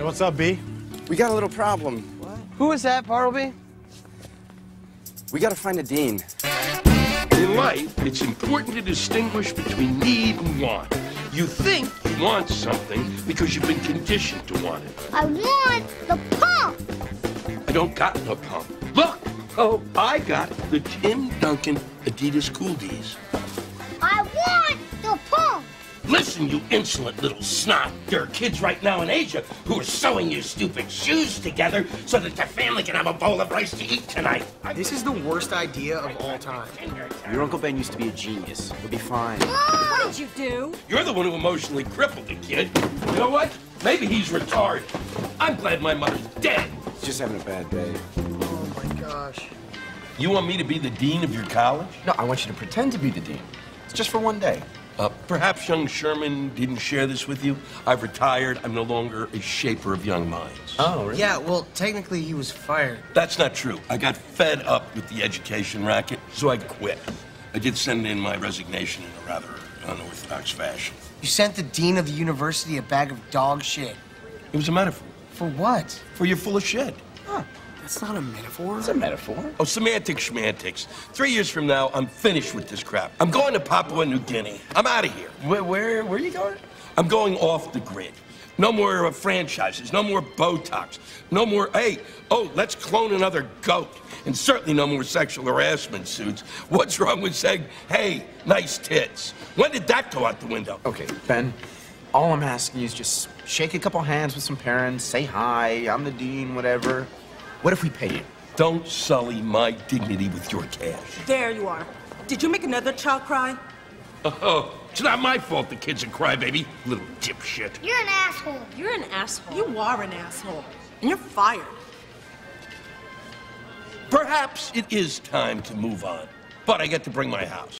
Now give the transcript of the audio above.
Hey, what's up, B? We got a little problem. What? Who is that, Bartleby? We gotta find a dean. In life, it's important to distinguish between need and want. You think you want something because you've been conditioned to want it. I want the pump. I don't got no pump. Look! Oh, I got the Tim Duncan Adidas Cool D's. Listen, you insolent little snot. There are kids right now in Asia who are sewing your stupid shoes together so that their family can have a bowl of rice to eat tonight. This is the worst idea of all time. Your Uncle Ben used to be a genius. We'll be fine. What did you do? You're the one who emotionally crippled the kid. You know what? Maybe he's retarded. I'm glad my mother's dead. He's just having a bad day. Oh my gosh. You want me to be the dean of your college? No, I want you to pretend to be the dean. It's just for one day. Uh, perhaps young Sherman didn't share this with you. I've retired. I'm no longer a shaper of young minds. Oh, really? Yeah, well, technically he was fired. That's not true. I got fed up with the education racket, so I quit. I did send in my resignation in a rather unorthodox fashion. You sent the dean of the university a bag of dog shit. It was a metaphor. For what? For you're full of shit. That's not a metaphor. It's a metaphor. Oh, semantic schmantics. Three years from now, I'm finished with this crap. I'm going to Papua New Guinea. I'm out of here. Where, where, where are you going? I'm going off the grid. No more uh, franchises, no more Botox, no more, hey, oh, let's clone another goat, and certainly no more sexual harassment suits. What's wrong with saying, hey, nice tits? When did that go out the window? Okay, Ben, all I'm asking you is just shake a couple hands with some parents, say hi, I'm the dean, whatever. What if we pay you? Don't sully my dignity with your cash. There you are. Did you make another child cry? Oh, it's not my fault the kid's a crybaby, little dipshit. You're an asshole. You're an asshole. You are an asshole. And you're fired. Perhaps it is time to move on, but I get to bring my house.